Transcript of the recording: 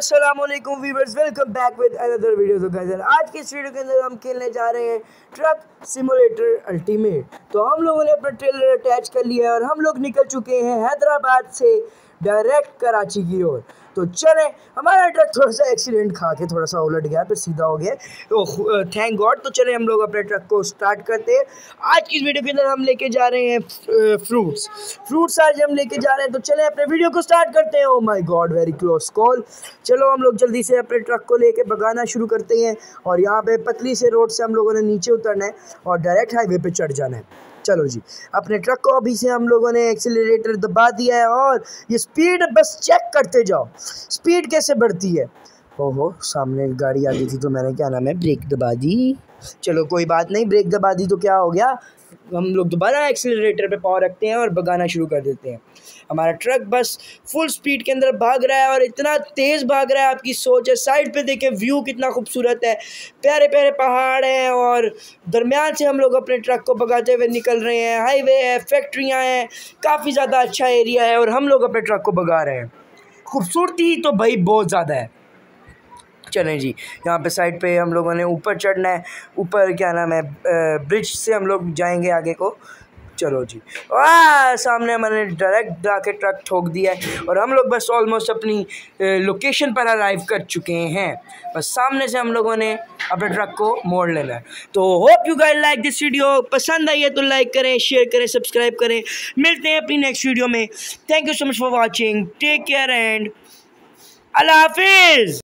अस्सलाम viewers welcome back with another video तो गैजर आज की इस वीडियो के अंदर हम खेलने जा रहे हैं ट्रक सिमुलेटर अल्टीमेट। तो हम लोगों ने अपना ट्रेलर अटैच कर लिया है और हम लोग निकल चुके हैं हैदराबाद से डायरेक्ट कराची की ओर। तो चले, हमारा ट्रक थोड़ा सा एक्सीडेंट खा के थोड़ा सा उलट गया, फिर सीधा हो गया। तो थैंक गॉड तो चले, हम लोग अपने ट्रक को स्टार्ट करते हैं। आज की इस वीडियो के अंदर हम लेके जा रहे हैं फ्रूट्स फ्रूट्स आज हम लेके जा रहे हैं तो चले, अपने वीडियो को स्टार्ट करते हैं। ओ my God very close call चलो, हम लोग जल्दी से अपने ट्रक को लेके भगाना शुरू करते हैं। और यहाँ पे पतली से रोड से हम लोगों ने नीचे उतरना है और डायरेक्ट हाईवे पे चढ़ जाना है। चलो जी, अपने ट्रक को अभी से हम लोगों ने एक्सीटर दबा दिया है और ये स्पीड बस चेक करते जाओ। स्पीड कैसे बढ़ती है? ओहो सामने गाड़ी आ गई थी तो मैंने क्या नाम है ब्रेक दबा दी। चलो, कोई बात नहीं ब्रेक दबा दी तो क्या हो गया? हम लोग दोबारा एक्सीलरेटर पे पावर रखते हैं और भगाना शुरू कर देते हैं। हमारा ट्रक बस फुल स्पीड के अंदर भाग रहा है और इतना तेज़ भाग रहा है, आपकी सोच है। साइड पे देखें व्यू कितना खूबसूरत है। प्यारे प्यारे पहाड़ हैं और दरमियान से हम लोग अपने ट्रक को भगाते हुए निकल रहे हैं। हाईवे है फैक्ट्रियाँ हैं, काफ़ी ज़्यादा अच्छा एरिया है और हम लोग अपने ट्रक को भगा रहे हैं। खूबसूरती तो भाई बहुत ज़्यादा है। चलें जी। यहाँ पे साइड पे हम लोगों ने ऊपर चढ़ना है। ऊपर क्या नाम है? ब्रिज से हम लोग जाएँगे आगे को। चलो जी। वाह! सामने मैंने डायरेक्ट जाके ट्रक ठोक दिया है और हम लोग बस ऑलमोस्ट अपनी लोकेशन पर अराइव कर चुके हैं। बस सामने से हम लोगों ने अपने ट्रक को मोड़ लेना है। तो hope you guys like this video पसंद आई है तो लाइक करें शेयर करें सब्सक्राइब करें। मिलते हैं अपनी नेक्स्ट वीडियो में। Thank you so much for watching take care and अल्लाह हाफिज़